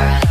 for.